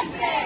siempre.